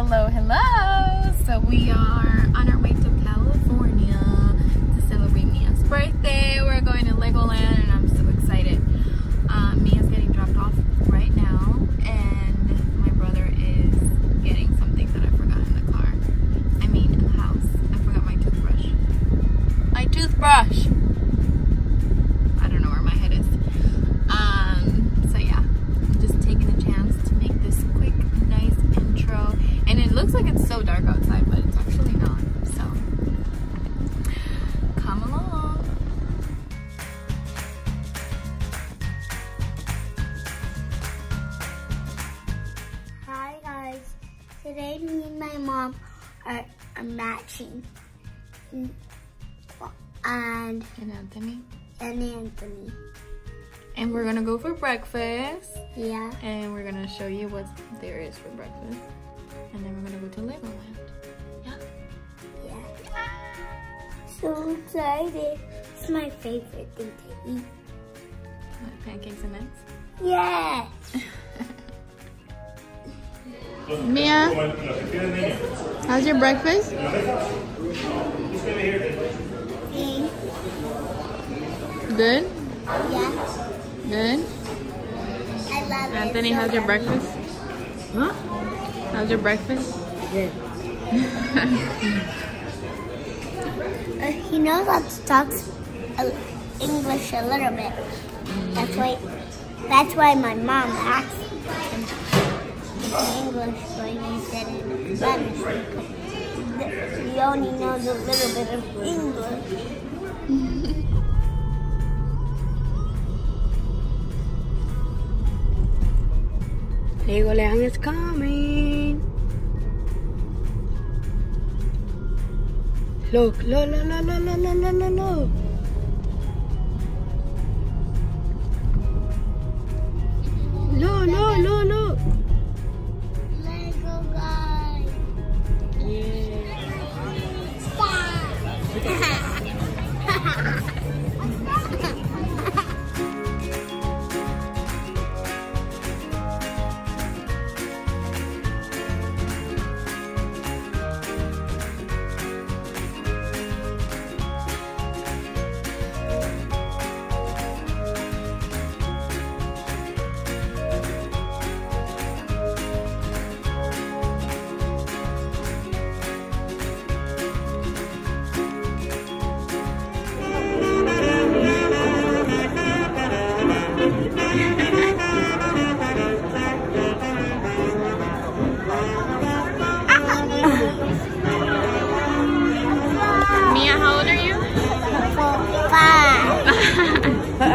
Hello, hello. So we are on our way to California to celebrate Mia's birthday. We're going to Legoland and I'm so excited. Um, Mia's getting dropped off right now and my brother is getting something that I forgot in the car. I mean, in the house. I forgot my toothbrush. My toothbrush! Me and my mom are, are matching. And And Anthony. and Anthony. And we're gonna go for breakfast. Yeah. And we're gonna show you what there is for breakfast. And then we're gonna go to Legoland. Yeah. Yeah. So excited. It's my favorite thing to eat. What, pancakes and eggs. Yes. Mia, how's your breakfast? Good? Yes. Good? I love. Anthony, so how's your breakfast? Huh? How's your breakfast? Good. Uh, he knows how to talk English a little bit. That's why. That's why my mom asked English, but said it in Spanish. He only knows a little bit of English. Legoland is coming. Look, look, look, look, look, look, look, look.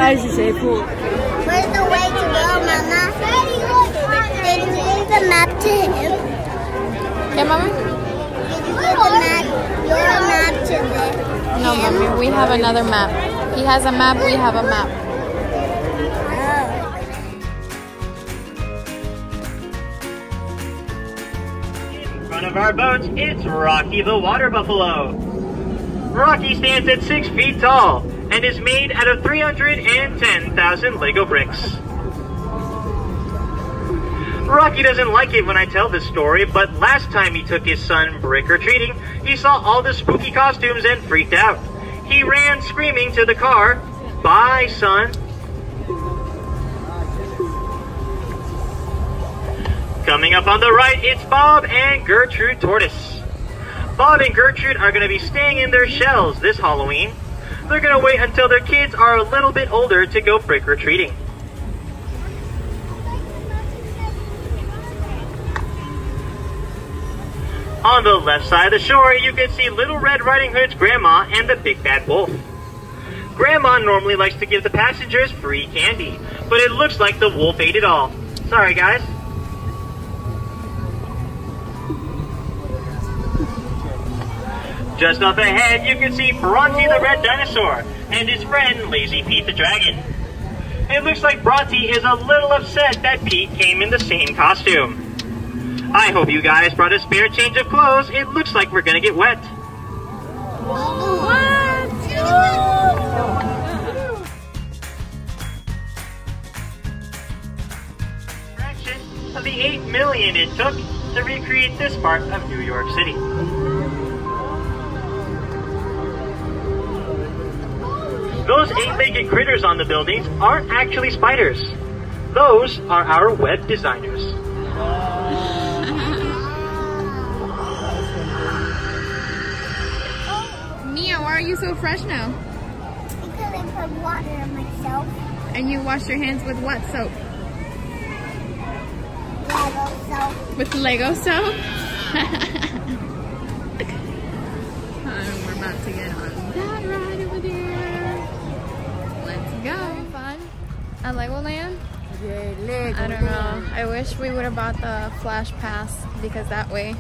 Five. I should say four. Where's the way to go, Mama? Did you give the map to him? Yeah, mommy? Did you give the map, your map to the No, him? mommy. We have another map. He has a map. We have a map. In front of our boat, it's Rocky the Water Buffalo. Rocky stands at 6 feet tall and is made out of 310,000 Lego bricks. Rocky doesn't like it when I tell this story, but last time he took his son brick or treating, he saw all the spooky costumes and freaked out. He ran screaming to the car, Bye, son. Coming up on the right, it's Bob and Gertrude Tortoise. Bob and Gertrude are going to be staying in their shells this Halloween. They're going to wait until their kids are a little bit older to go trick or treating. On the left side of the shore, you can see Little Red Riding Hood's grandma and the Big Bad Wolf. Grandma normally likes to give the passengers free candy, but it looks like the wolf ate it all. Sorry, guys. Just up ahead, you can see Bronte the Red Dinosaur and his friend Lazy Pete the Dragon. It looks like Bronte is a little upset that Pete came in the same costume. I hope you guys brought a spare change of clothes. It looks like we're gonna get wet. Fraction of the 8 million it took to recreate this part of New York City. Those eight-legged critters on the buildings aren't actually spiders. Those are our web designers. Mia, why are you so fresh now? Because I put water on myself. And you wash your hands with what soap? Lego soap. With Lego soap? and we're about to get on at Legoland? I don't know. I wish we would have bought the flash pass because that way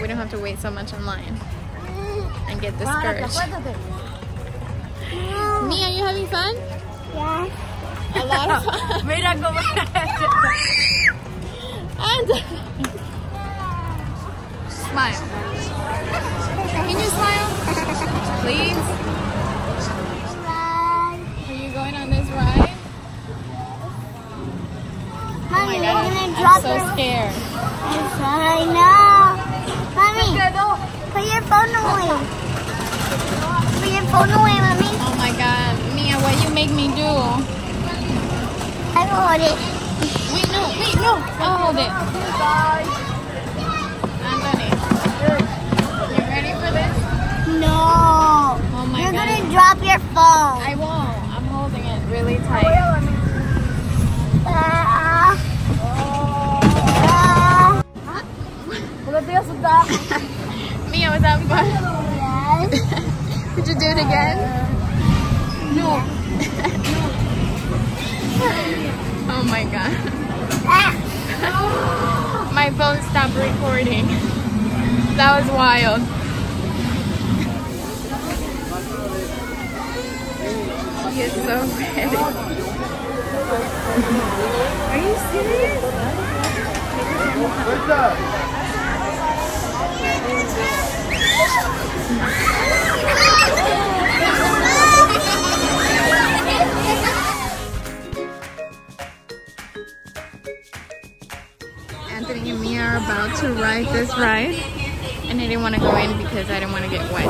we don't have to wait so much in line and get discouraged. Mia, are you having fun? Yeah. A lot of fun. Mira cómo. And smile. Can you smile? Please? So scared. I know. Mommy, put your phone away. Put your phone away, Mommy. Oh my god, Mia, what you make me do? I will hold it. Wait, no, wait, no. I'll hold it. Anthony, you ready for this? No. Oh my You're god. gonna drop your phone. I won't. I'm holding it really tight. Mia, was that fun? Yes. Could you do it again? No. Oh my god. Ah. My phone stopped recording. That was wild. He is so ready. Are you serious? Anthony and me are about to ride this ride. And I didn't want to go in because I didn't want to get wet.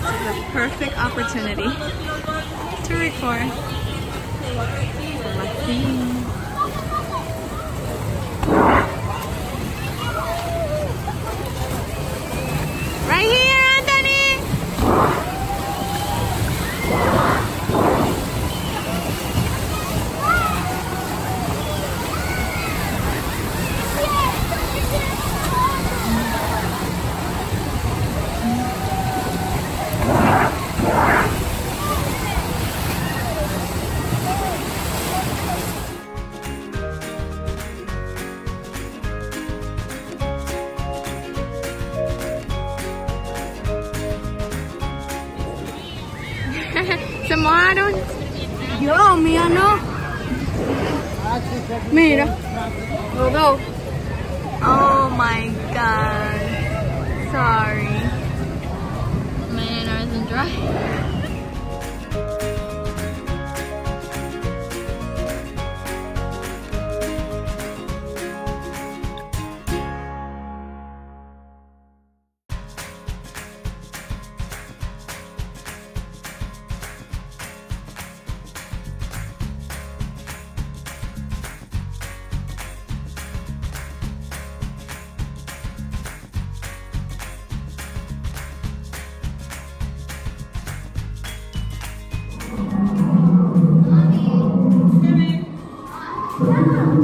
So a perfect opportunity to record. Aaron? Yo, mía, no. Mira. Oh my god. Sorry. My inner isn't dry.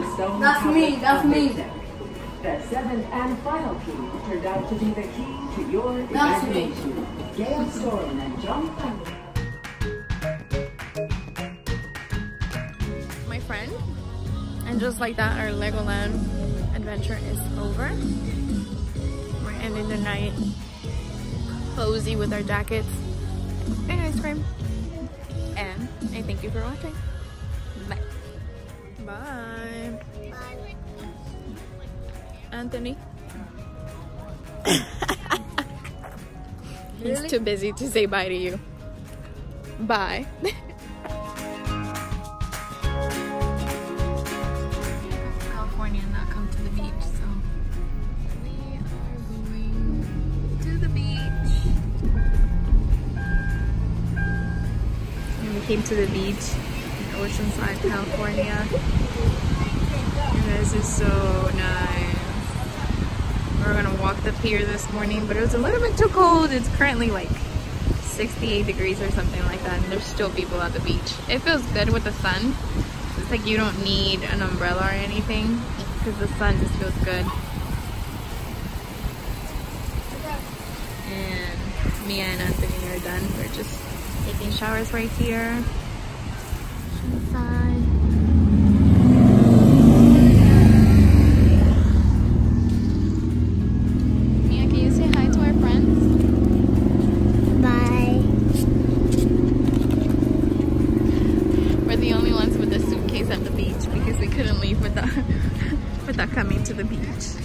the stone That's me, that's me. Mystic. The seventh and final key turned out to be the key to your That's me. imagination. Gail Storin and John Clemens. my friend. And just like that, our Legoland adventure is over. We're ending the night cozy with our jackets and ice cream. And I thank you for watching. Bye. Bye. Anthony. He's too busy to say bye to you. Bye. California and not come to the beach, so we are going to the beach. And we came to the beach Oceanside, California. Guys is so nice. We're gonna walk the pier this morning, but it was a little bit too cold. It's currently like 68 degrees or something like that, and there's still people at the beach. It feels good with the sun. It's like you don't need an umbrella or anything because the sun just feels good. And Mia and Anthony are done. We're just taking showers right here. Without coming to my friends. Bye. We're the only ones with this suitcase at the beach because we couldn't leave with the with that come into the beach.